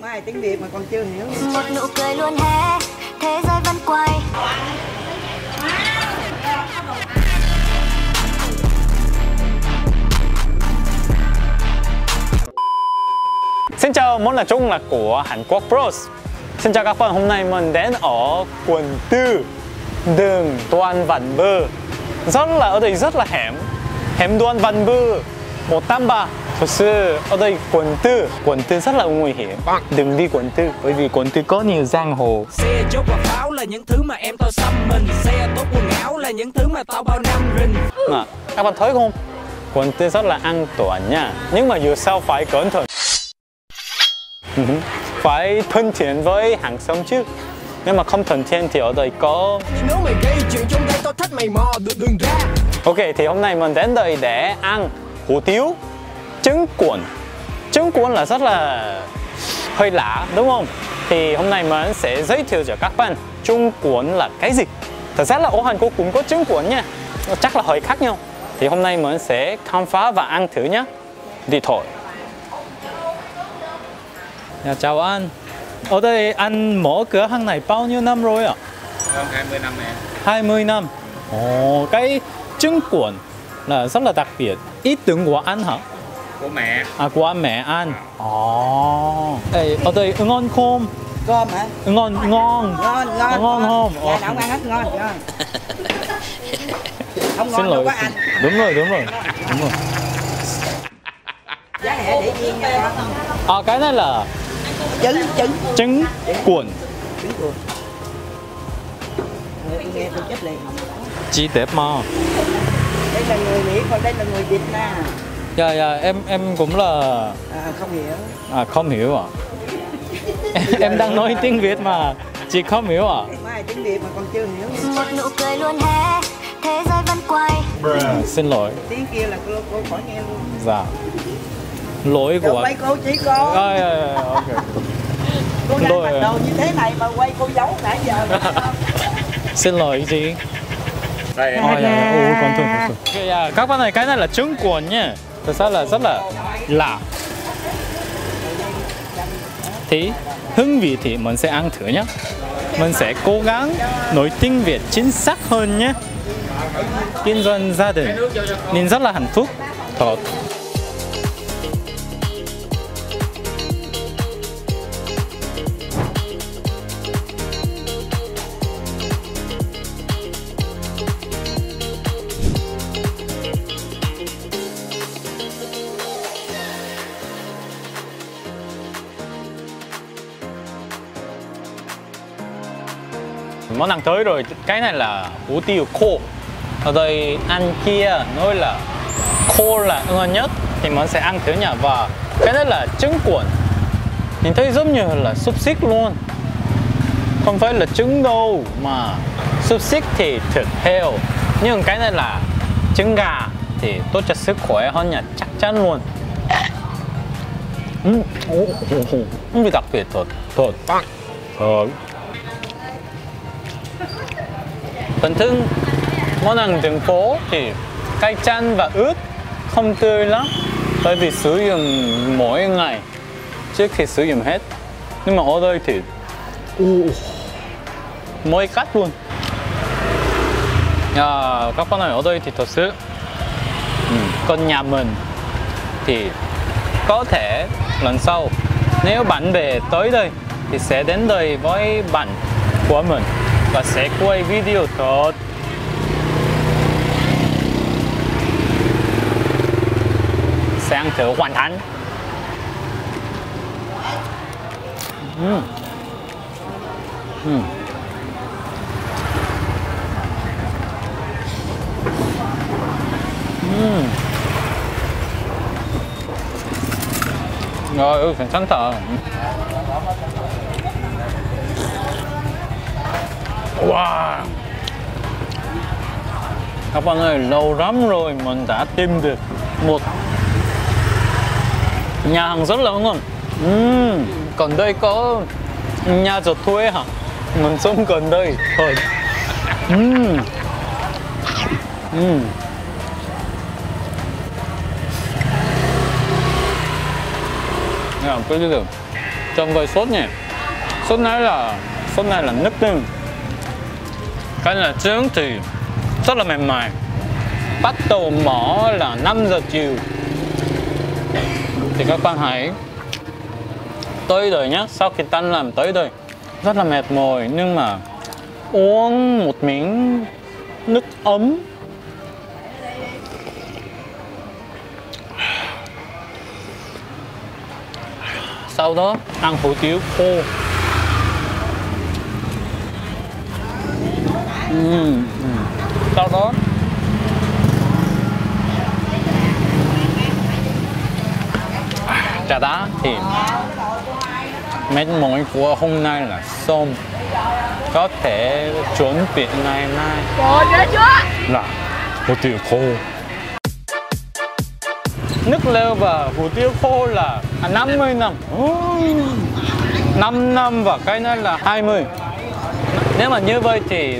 Mai tiếng Việt mà còn chưa hiểu. một nụ cười luôn hé thế giới vẫn quay Xin chào, món là Trung là của Hàn Quốc Bros. Xin chào các bạn, hôm nay mình đến ở quận tư đường Đoàn Văn Bơ. Rất là ở đây rất là hẻm, hẻm Đoàn Văn Bơ 183. Thật sự ở đây quận tư, quận tư rất là nguy hiểm. Đừng đi quận tư, bởi vì quận tư có nhiều giang hồ. Xe chốt và pháo là những thứ mà em tao xăm mình Xe tốt quần áo là những thứ mà tao bao năm rình Mà, các bạn thấy không? Quận tư rất là an toàn nha. Nhưng mà dù sao phải cẩn thận. Ừ phải thân thiện với hàng xóm chứ. Nếu mà không thân thiện thì ở đây có nếu mày gây chuyện trong đây tao thách mày mò được đường ra Ok thì hôm nay mình đến đây để ăn hủ tiếu trứng cuộn trứng cuộn là rất là hơi lạ đúng không thì hôm nay mình sẽ giới thiệu cho các bạn trứng cuộn là cái gì thật ra là ở Hàn Quốc cũng có trứng cuộn nha chắc là hơi khác nhau thì hôm nay mình sẽ khám phá và ăn thử nhé đi thôi Dạ, chào anh. Ở đây anh mở cửa hàng này bao nhiêu năm rồi ạ? Hơn 20 năm nè 20 năm. Ồ, cái trứng cuộn là rất là đặc biệt. Ý tưởng của anh hả? Của mẹ À, của mẹ anh. Ồ. Ê, ở đây ngon không? Cơm hả? Ngon, ngon. Ngon, ngon. Ngon không? Dạ, Ồ. nào không ăn hết ngon, ngon. Không Xin ngon đâu lỗi. có ăn. Đúng rồi, đúng rồi. Đúng rồi. Giá rẻ để riêng nha. À, cái này là Trứng, trứng. trứng cuộn. Trứng cuộn. Nghe tôi chết liền. Chị đẹp mà. Đây là người Mỹ, còn đây là người Việt Nam. Dạ, dạ, em em cũng là À, không hiểu. à, không hiểu à. em đang nói tiếng Việt mà chị không hiểu à? Mai tiếng Việt mà còn chưa hiểu. một nụ cười luôn hé thế giới vẫn quay À, xin lỗi. Tiếng kia là cô, cô khỏi nghe luôn. Dạ. Lỗi của quay cô chỉ cô. À, dạ, dạ, ok. Cô gái Lỗi mặc à. đồ như thế này mà quay cô giấu nãy giờ. Xin lỗi chị. đây À, dạ, dạ. Ồ, còn thường, còn. Dạ, các bạn này cái này là trứng cuộn nhé. Thật ra là rất là lạ. Thì hương vị thì mình sẽ ăn thử nhé. Mình sẽ cố gắng nói tiếng Việt chính xác hơn nhé. Kinh doanh gia đình nên rất là hạnh phúc. Tốt. món ăn tới rồi cái này là hủ tiếu khô ở đây ăn kia nói là khô là ngon nhất thì mình sẽ ăn thử nha và cái này là trứng cuộn nhìn thấy giống như là xúc xích luôn không phải là trứng đâu mà xúc xích thì thịt heo nhưng cái này là trứng gà thì tốt cho sức khỏe hơn nha chắc chắn luôn 음, 오, 오, 오, 음, đặc biệt thật, thật, Bản thân món ăn đường phố thì cay chanh và ướt không tươi lắm. Bởi vì sử dụng mỗi ngày trước khi sử dụng hết. Nhưng mà ở đây thì uh, mỗi cách luôn. À, các bạn ơi ở đây thì thật sự ừ, còn nhà mình thì có thể lần sau nếu bạn bè tới đây thì sẽ đến đây với bạn của mình và sẽ quay video thật sẽ ăn thử hoàn thành Ừm. Ừm. Ừm. Rồi, ừ, 괜찮다. Wow. Các bạn ơi, lâu lắm rồi mình đã tìm được một nhà hàng rất là ngon. Uhm, Còn đây có nhà cho thuê hả? Mình sống gần đây. Thôi. Uhm. Uhm. Nè, bây giờ Trong cái sốt nhỉ Sốt này là Sốt này là nước tương cái là trứng thì rất là mềm mại. Bắt đầu mở là 5 giờ chiều. Thì các bạn hãy tới rồi nhé. Sau khi tan làm tới rồi rất là mệt mỏi, nhưng mà uống một miếng nước ấm. Sau đó, ăn hủ tiếu khô. Ừm, ừm. sau đó. Trà đá thì mệt mỏi của hôm nay là xong có thể chuẩn bị ngày mai. Là hủ tiếu khô. Nước leo và hủ tiếu khô là 50 năm. Ôi, 5 năm và cái này là 20 nếu mà như vậy thì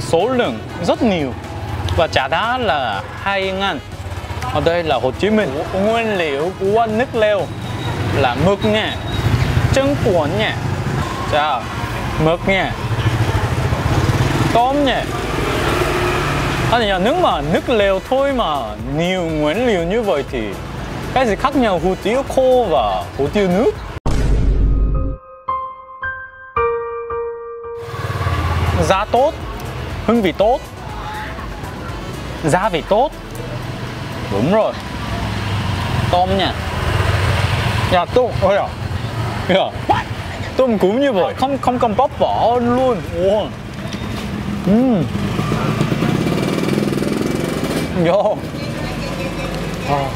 số lượng rất nhiều và trả giá là hai ngàn. Ở đây là Hồ Chí Minh. Nguyên liệu của nước leo là mực nha. Trứng cuốn nha. Chào mực nha. Tôm nha. Anh thì nếu mà nước lèo thôi mà nhiều nguyên liệu như vậy thì cái gì khác nhau? Hủ tiếu khô và hủ tiếu nước. Giá tốt hương vị tốt. Gia vị tốt. Đúng rồi. Tôm nha. Nhà tôm ôi à. Yeah. tôm cũng như vậy. Không không cần bóc vỏ luôn. Wow. mm. Yo. À,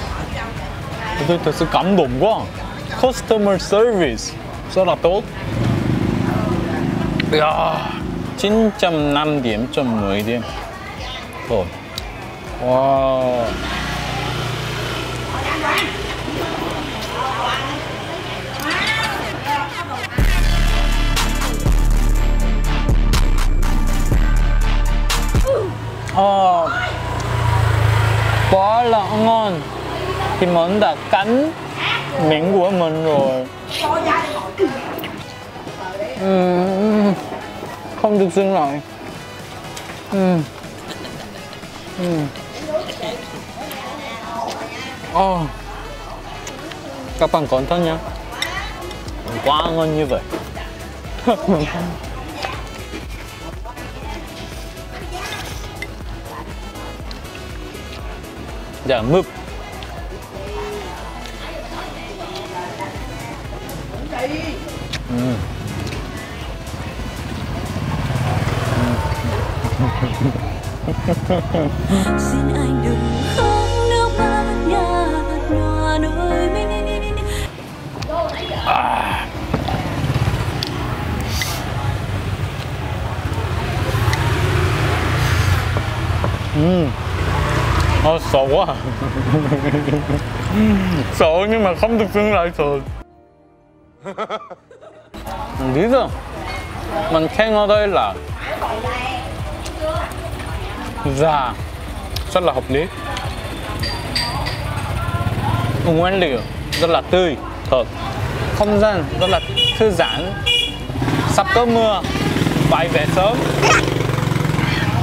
tôi thật sự cảm động quá. Customer service. Rất là tốt. Yeah. 9.5 điểm trong 10 điểm Ồ. Wow. Ờ, quá là ngon. Thì món đã cắn miếng của mình rồi. Ừm, không được dừng lại. Ừ, ừ, oh, các bạn cẩn thận nhé quá ngon như vậy. Dạ mực. Xin anh đừng khóc nước mắt nhạt nhòa nơi mình. Ừm. Ờ, sợ quá. Sợ nhưng mà không được dừng lại thôi Lý do Mình khen ở đây là Già Rất là hợp lý. Nguyên liệu rất là tươi Thật Không gian rất là thư giãn. Sắp có mưa Phải về sớm.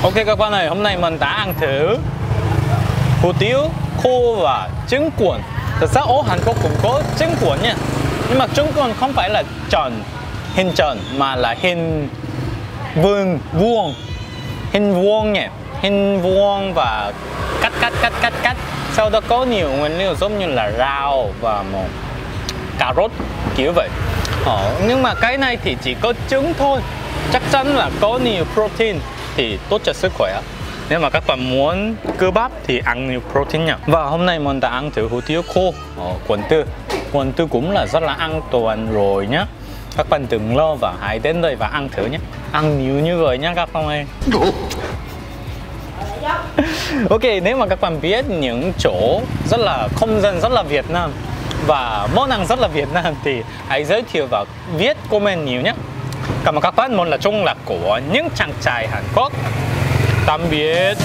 Ok các bạn ơi, hôm nay mình đã ăn thử hủ tiếu khô và trứng cuộn. Thật ra ở Hàn Quốc cũng có trứng cuộn nha. Nhưng mà trứng cuộn không phải là tròn, hình tròn mà là hình vuông, vuông. Hình vuông nha. Hình vuông và cắt cắt cắt cắt cắt. Sau đó có nhiều nguyên liệu giống như là rau và một cà rốt kiểu vậy. Ờ, Nhưng mà cái này thì chỉ có trứng thôi. Chắc chắn là có nhiều protein thì tốt cho sức khỏe. Nếu mà các bạn muốn cơ bắp thì ăn nhiều protein nha. Và hôm nay mình đã ăn thử hủ tiếu khô ờ, ở quận tư quận tư cũng là rất là an toàn rồi nhá. Các bạn đừng lo và hãy đến đây và ăn thử nhé ăn nhiều như vậy nhá các bạn ơi ok nếu mà các bạn biết những chỗ rất là không gian rất là Việt Nam và món ăn rất là Việt Nam thì hãy giới thiệu và viết comment nhiều nhé. Cảm ơn các bạn, mình là chung Lạc của những chàng trai Hàn Quốc. Tạm biệt.